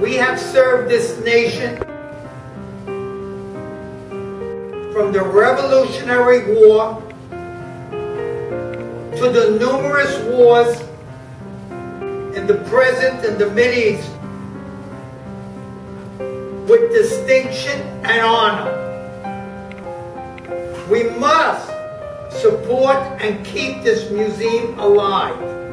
We have served this nation from the Revolutionary War to the numerous wars in the present and the Mideast with distinction and honor. We must support and keep this museum alive.